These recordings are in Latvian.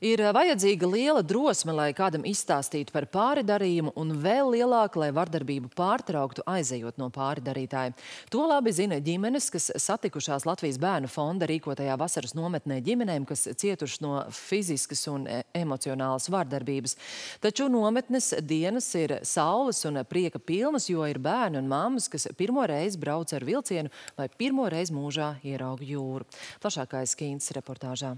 Ir vajadzīga liela drosme, lai kādam izstāstītu par pāridarījumu un vēl lielāka, lai vardarbību pārtrauktu aizejot no pāridarītāja. To labi zina ģimenes, kas satikušās Latvijas bērnu fonda rīkotajā vasaras nometnē ģimenēm, kas cietuši no fiziskas un e, emocionālas vardarbības. Taču nometnes dienas ir saules un prieka pilnas, jo ir bērni un mammas, kas pirmo reizi brauc ar vilcienu vai pirmo reizi mūžā ierauga jūru. Plašākais Kīnas reportāžā.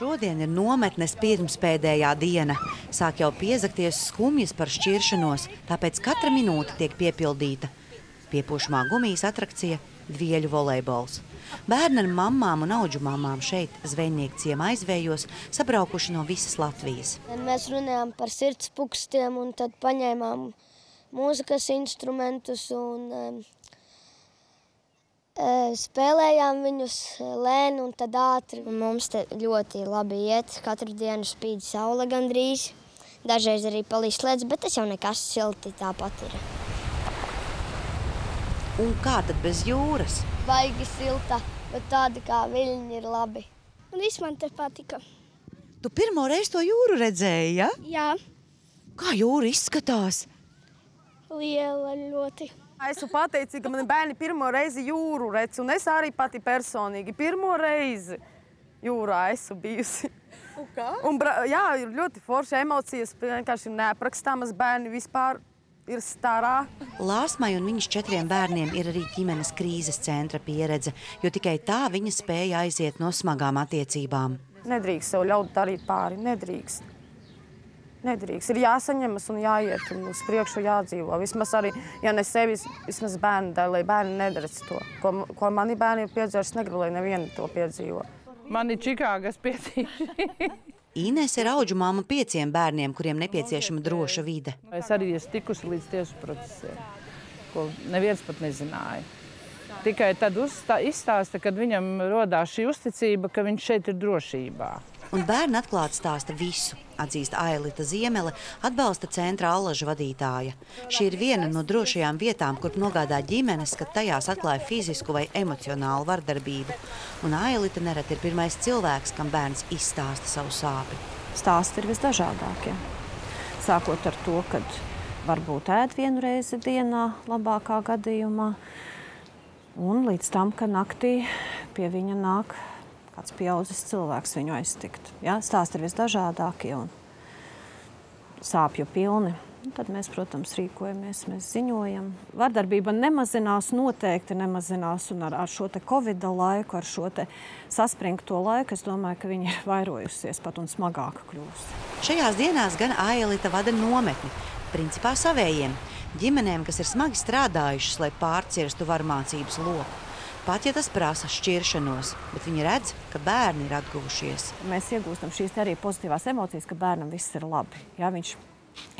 Šodien ir nometnes pirmspēdējā diena. Sāk jau piezakties skumjas par šķiršanos, tāpēc katra minūte tiek piepildīta. Piepūšamā gumijas atrakcija – dvieļu volejbols. Bērni ar mammām un auģu mammām šeit, zvejnieku ciemā aizvējos, sabraukuši no visas Latvijas. Mēs runājām par sirds pukstiem un tad paņēmām mūzikas instrumentus un Spēlējām viņus lēni un tad ātri. Mums te ļoti labi iet. Katru dienu spīd saule gandrīz. Dažreiz arī palīdz slēdz, bet tas jau nekas silti tāpat ir. Un kā tad bez jūras? Baigi silta, bet tāda kā viļņi ir labi. Un viss man te patika. Tu pirmo reizi to jūru redzēji, ja? Jā. Kā jūra izskatās? Liela ļoti. Esmu pateicīga, ka mani bērni pirmo reizi jūru redz, un es arī pati personīgi pirmo reizi jūrā esmu bijusi. Un kā? Un, jā, ir ļoti forši emocijas, vienkārši neaprakstāmas bērni vispār ir starā. Lāsmai un viņas četriem bērniem ir arī ģimenes krīzes centra pieredze, jo tikai tā viņa spēja aiziet no smagām attiecībām. Nedrīkst sev ļaut darīt pāri, nedrīkst. Nedrīkst. Ir jāsaņemas un jāiet un uz priekšu jādzīvo. Vismaz arī, ja ne sevi, vismaz bērni dēļ, lai bērni nedaredz to. Ko, ko mani bērni ir piedzīvojuši, negribu, lai nevieni to piedzīvo. Man ir Čikāgas piedzīvi. Ines ir auģu māma pieciem bērniem, kuriem nepieciešama droša vide. Es arī esmu tikusi līdz tiesu procesiem, ko neviens pat nezināja. Tikai tad izstāsta, kad viņam rodās šī uzticība, ka viņš šeit ir drošībā. Un bērni atklāti stāsta visu, atzīst Ailita Ziemele, atbalsta centra allaža vadītāja. Šī ir viena no drošajām vietām, kur nogādā ģimenes, kad tajās atklāja fizisku vai emocionālu vardarbību. Un Ailita nereti ir pirmais cilvēks, kam bērns izstāsta savu sāpi. Stāsti ir visdažādākie. Sākot ar to, kad varbūt ēd vienu reizi dienā, labākā gadījumā, un līdz tam, ka naktī pie viņa nāk kāds pieaudzis cilvēks viņu aiztikt. Ja? Stāsti ir visdažādākie un sāpju pilni. Un tad mēs, protams, rīkojamies, mēs ziņojam. Vardarbība nemazinās, noteikti nemazinās, un ar, ar šo Covid laiku, ar šo saspringto laiku, es domāju, ka viņi ir vairojusies pat un smagāk kļūs. Šajās dienās gan Ailita vada nometni, principā savējiem, ģimenēm, kas ir smagi strādājušas, lai pārcirstu varmācības loku pat ja tas prasa šķiršanos, bet viņi redz, ka bērni ir atguvušies. Mēs iegūstam šīs arī pozitīvās emocijas, ka bērnam viss ir labi. Jā, viņš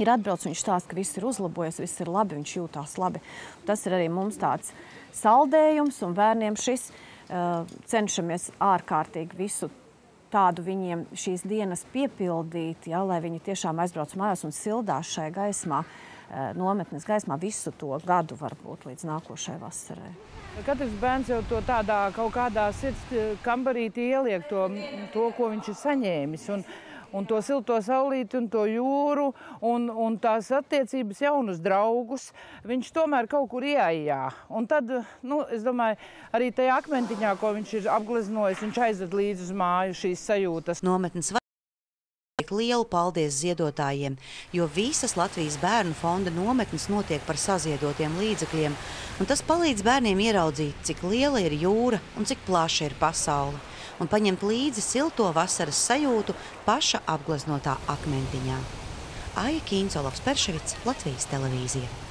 ir atbraucis, viņš stāsta, ka viss ir uzlabojies, viss ir labi, viņš jūtās labi. Tas ir arī mums tāds saldējums, un bērniem šis uh, cenšamies ārkārtīgi visu tādu viņiem šīs dienas piepildīt, ja, lai viņi tiešām aizbrauc mājās un sildās šai gaismā, uh, nometnes gaismā visu to gadu varbūt līdz nākošai vasarai. Katrs bērns jau to tādā kaut kādā sirds eh, kambarītī ieliek to, to ko viņš ir saņēmis. Un, un to silto saulīti, un to jūru, un, un tās attiecības jaunus draugus, viņš tomēr kaut kur ieejā. Un tad, nu, es domāju, arī tajā akmentiņā, ko viņš ir apgleznojis, viņš aizved līdzi uz māju šīs sajūtas. Nometnes lielu paldies ziedotājiem, jo visas Latvijas bērnu fonda nometnes notiek par saziedotiem līdzekļiem, un tas palīdz bērniem ieraudzīt, cik liela ir jūra un cik plaša ir pasaule, un paņemt līdzi silto vasaras sajūtu paša apgleznotā akmentiņā. Aija Kīnsolovs Perševits, Latvijas televīzija.